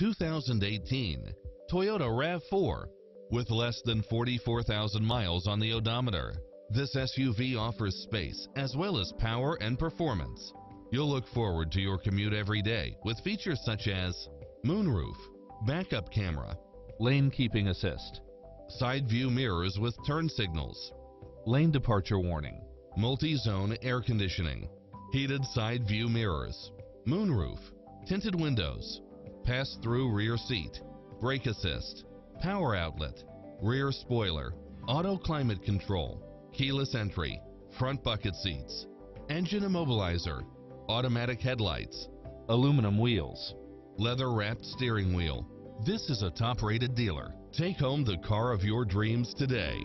2018 Toyota RAV4 with less than 44,000 miles on the odometer. This SUV offers space as well as power and performance. You'll look forward to your commute every day with features such as moonroof, backup camera, lane keeping assist, side view mirrors with turn signals, lane departure warning, multi-zone air conditioning, heated side view mirrors, moonroof, tinted windows, pass-through rear seat, brake assist, power outlet, rear spoiler, auto climate control, keyless entry, front bucket seats, engine immobilizer, automatic headlights, aluminum wheels, leather wrapped steering wheel. This is a top rated dealer. Take home the car of your dreams today.